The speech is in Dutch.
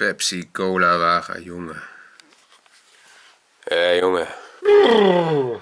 Pepsi Cola wagen, jongen. Hé, jongen.